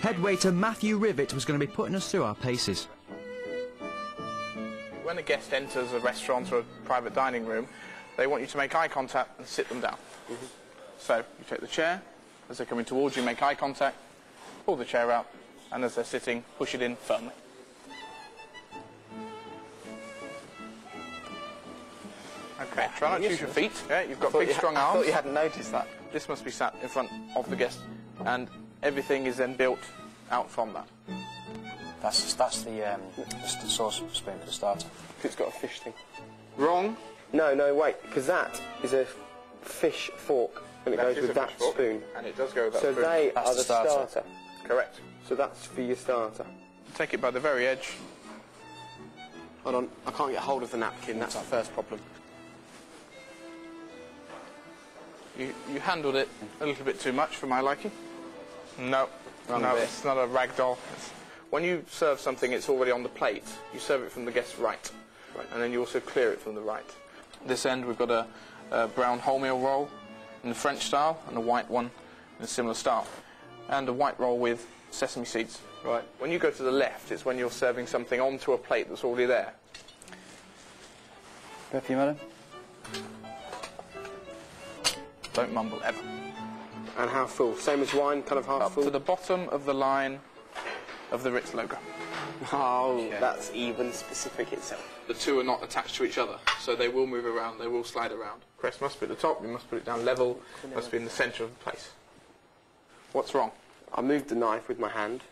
Head waiter Matthew Rivet was going to be putting us through our paces. When a guest enters a restaurant or a private dining room, they want you to make eye contact and sit them down. Mm-hmm. So you take the chair, as they're coming towards you, make eye contact, pull the chair out, and as they're sitting, push it in firmly. Okay, try not to use your feet. Yeah, you've got big, you, strong I arms. thought you hadn't noticed that. This must be sat in front of the guest, and everything is then built out from that. That's that's the um, that's the sauce spoon for the starter. It's got a fish thing. Wrong. No, no, wait, because that is a fish fork, and it That goes with that fork, spoon. And it does go with that So spoon. they That's are the the starter. starter. Correct. So that's for your starter. Take it by the very edge. Hold on, I can't get hold of the napkin. That's the first problem. You, you handled it a little bit too much for my liking. No, Wrong no, bit. it's not a rag doll. It's, when you serve something, it's already on the plate. You serve it from the guest's right, Right. and then you also clear it from the right. This end, we've got a, a brown wholemeal roll in the French style, and a white one in a similar style, and a white roll with sesame seeds. Right. When you go to the left, it's when you're serving something onto a plate that's already there. Good for you, madam. Don't mumble ever. And how full? Same as wine, kind of half Up full? to the bottom of the line of the Ritz logo. Oh, that's even specific itself. the two are not attached to each other, so they will move around, they will slide around. Crest must be at the top, you must put it down level, must be in the centre of the place. What's wrong? I moved the knife with my hand.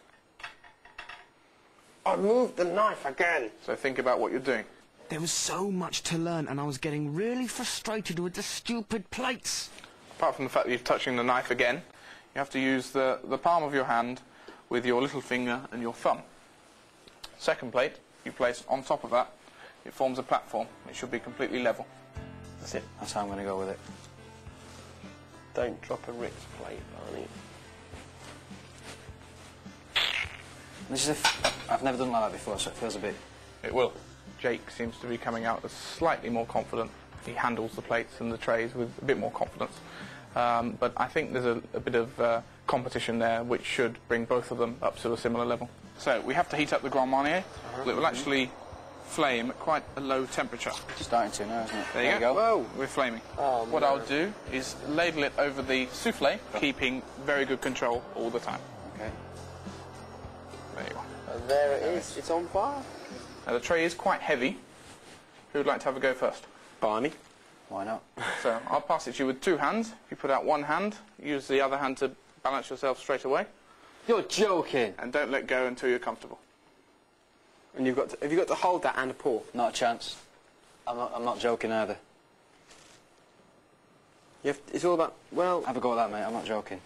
I moved the knife again. So think about what you're doing. There was so much to learn, and I was getting really frustrated with the stupid plates. Apart from the fact that you're touching the knife again, you have to use the, the palm of your hand with your little finger and your thumb. Second plate, you place on top of that, it forms a platform. It should be completely level. That's it. That's how I'm going to go with it. Don't drop a Ritz plate, Barney. This is a f- I've never done like that before, so it feels a bit. It will. Jake seems to be coming out as slightly more confident. He handles the plates and the trays with a bit more confidence. Um, but I think there's a, a bit of uh, competition there which should bring both of them up to a similar level. So we have to heat up the Grand Marnier. It will actually flame at quite a low temperature. It's starting to now, isn't it? There you go. Whoa. We're flaming. Oh, what no. I'll do is ladle it over the souffle, keeping very good control all the time. Okay. There you go. And there it is. It's on fire. Now the tray is quite heavy. Who would like to have a go first? Barney. Why not? So I'll pass it to you with two hands. If you put out one hand, use the other hand to balance yourself straight away, You're joking. and don't let go until you're comfortable. And you've got to, have you got to hold that and pour? Not a chance. I'm not. I'm not joking either. You have, it's all about, well, Have a go at that, mate. I'm not joking.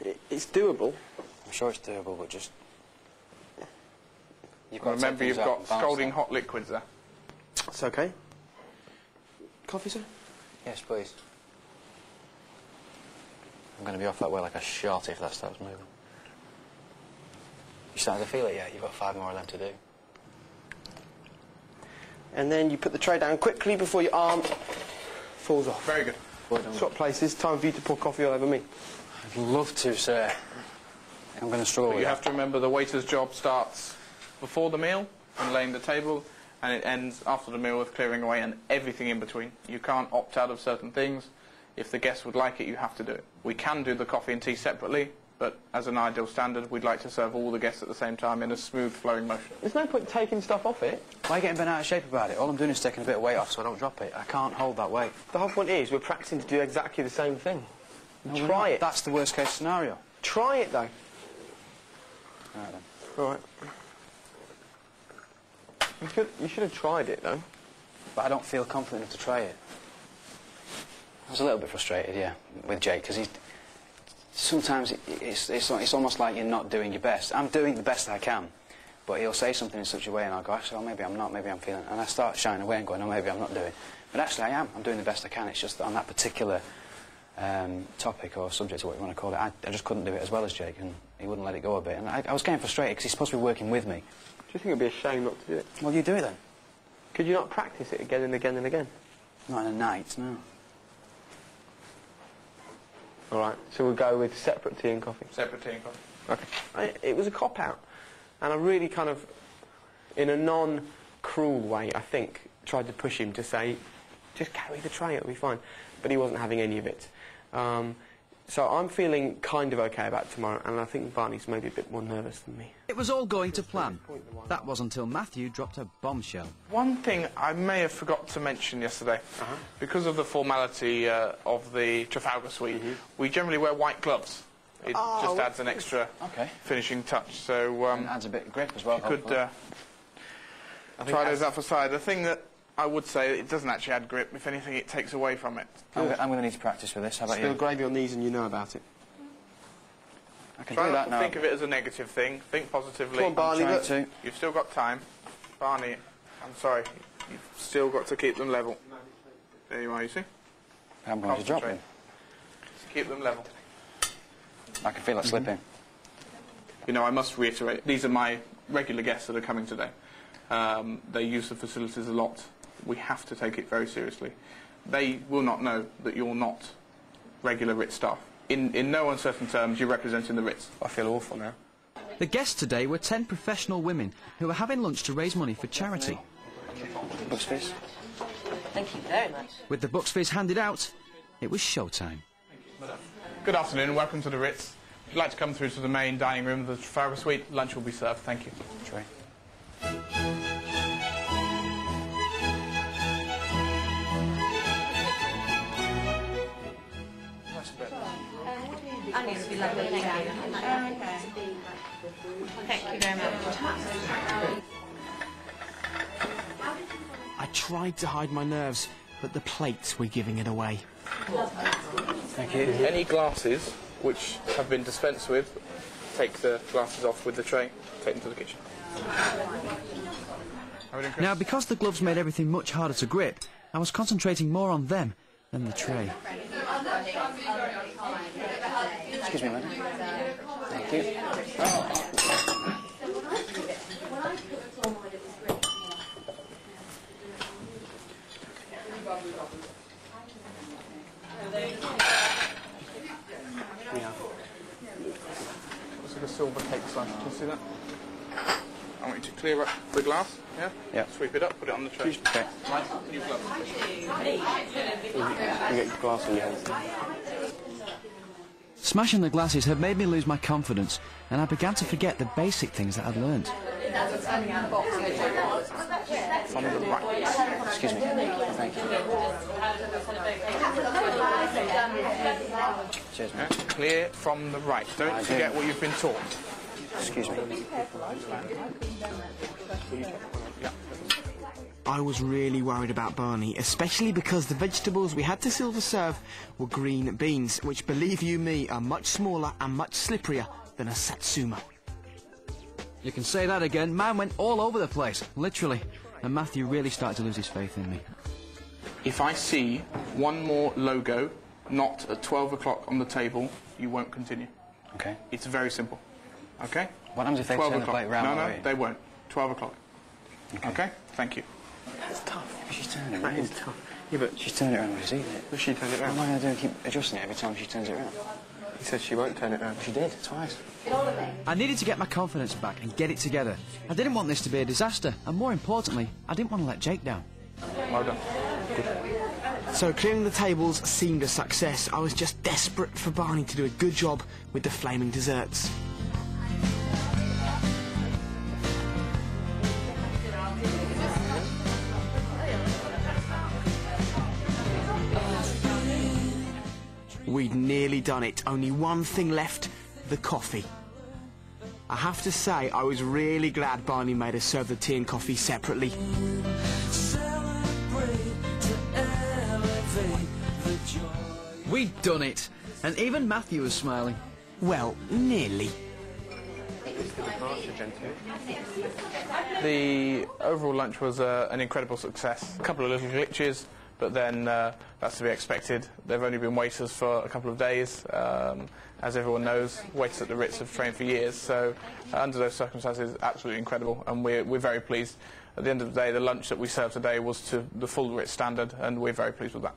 it, it's doable. I'm sure it's doable, but just. You've got to Remember, you've got scalding hot liquids there. It's okay. Coffee, sir? Yes, please. I'm going to be off that way like a shot if that starts moving. You starting to feel it yet? You've got five more of them to do. And then you put the tray down quickly before your arm falls off. Very good. Well done. Swap places. Time for you to pour coffee all over me. I'd love to, sir. I'm going to struggle But with you that. have to remember the waiter's job starts before the meal and laying the table, and it ends after the meal with clearing away and everything in between. You can't opt out of certain things. If the guests would like it, you have to do it. We can do the coffee and tea separately, but as an ideal standard, we'd like to serve all the guests at the same time in a smooth flowing motion. There's no point taking stuff off it. Why are you getting bent out of shape about it? All I'm doing is taking a bit of weight off so I don't drop it. I can't hold that weight. The whole point is we're practicing to do exactly the same thing. No, Try it. That's the worst case scenario. Try it, though. Right then. All right. You should, you should have tried it, though. But I don't feel confident enough to try it. I was a little bit frustrated, yeah, with Jake, because he's... Sometimes it, it's, it's, it's almost like you're not doing your best. I'm doing the best I can, but he'll say something in such a way and I'll go, actually, oh, maybe I'm not, maybe I'm feeling... And I start shying away and going, no, maybe I'm not doing. But actually I am. I'm doing the best I can. It's just that on that particular um, topic or subject or what you want to call it, I, I just couldn't do it as well as Jake and he wouldn't let it go a bit. And I, I was getting frustrated because he's supposed to be working with me. Do you think it'd be a shame not to do it? Well, you do it then. Could you not practice it again and again and again? Not in a night, no. All right. So we'll go with separate tea and coffee. Separate tea and coffee. Okay. I, it was a cop out, and I really kind of, in a non-cruel way, I think, tried to push him to say, just carry the tray, it'll be fine. But he wasn't having any of it. Um, so I'm feeling kind of okay about tomorrow, and I think Barney's maybe a bit more nervous than me. It was all going to plan. That was until Matthew dropped a bombshell. One thing I may have forgot to mention yesterday, because of the formality uh, of the Trafalgar Suite, we generally wear white gloves. It just adds an extra Okay. finishing touch. So um, And adds a bit of grip as well. you could uh, try those out for size. The thing that I would say, it doesn't actually add grip. If anything, it takes away from it. I'm, I'm going to need to practice for this. How about Spill you? gravy on these and you know about it. I can Try do not that to now. think of it as a negative thing. Think positively. Come on, Barney, Trying look. to. You've still got time. Barney, I'm sorry. You've still got to keep them level. There you are, you see? I'm going to drop Concentrate. them. Just keep them level. I can feel it slipping. You know, I must reiterate, these are my regular guests that are coming today. Um, they use the facilities a lot. We have to take it very seriously. They will not know that you're not regular Ritz staff. In, in no uncertain terms, you're representing the Ritz. I feel awful now. The guests today were 10 professional women who were having lunch to raise money for charity. Books, please. Thank you very much. With the Bucks fizz handed out, it was showtime. Good afternoon and welcome to the Ritz. If you'd like to come through to the main dining room of the Trafalgar Suite, lunch will be served. Thank you. Tray. Thank you. Thank you very much. I tried to hide my nerves, but the plates were giving it away. Thank you. Any glasses which have been dispensed with, take the glasses off with the tray, take them to the kitchen. How are we doing, Chris? Now, because the gloves made everything much harder to grip, I was concentrating more on them than the tray. Excuse me, madam. Thank you. Yeah. Looks like a silver cake slice. Can you see that? I want you to clear up the glass. Yeah. Yeah. Sweep it up. Put it on the tray. Okay. Right. New gloves. You get your glass in your hand. Smashing the glasses had made me lose my confidence, and I began to forget the basic things that I'd learned. From the right. Excuse me. Thank you. Cheers, Yeah. mate. Clear from the right. Don't forget what you've been taught. Excuse me. Yeah. I was really worried about Barney, especially because the vegetables we had to silver serve were green beans, which, believe you me, are much smaller and much slipperier than a satsuma. You can say that again. Man went all over the place, literally. And Matthew really started to lose his faith in me. If I see one more logo not at 12 o'clock on the table, you won't continue. Okay. It's very simple. Okay? What happens if they 12 turn the o'clock. plate round No, no, they won't. 12 o'clock. Okay. Okay? Thank you. It's tough. She's turning it That around. is tough. Yeah, but She's turning it around when she's eating it. she, she turned it What am round. I going to? Keep adjusting it every time she turns it around? He said she won't turn it around. She did, twice. I needed to get my confidence back and get it together. I didn't want this to be a disaster, and more importantly, I didn't want to let Jake down. Well done. So clearing the tables seemed a success. I was just desperate for Barney to do a good job with the flaming desserts. We'd nearly done it. Only one thing left, the coffee. I have to say, I was really glad Barney made us serve the tea and coffee separately. We'd done it, and even Matthew was smiling. Well, nearly. The overall lunch was uh, an incredible success. A couple of little glitches, but then uh, that's to be expected. They've only been waiters for a couple of days. Um, as everyone knows, waiters at the Ritz have trained for years, so uh, under those circumstances, absolutely incredible, and we're, we're very pleased. At the end of the day, the lunch that we served today was to the full Ritz standard, and we're very pleased with that.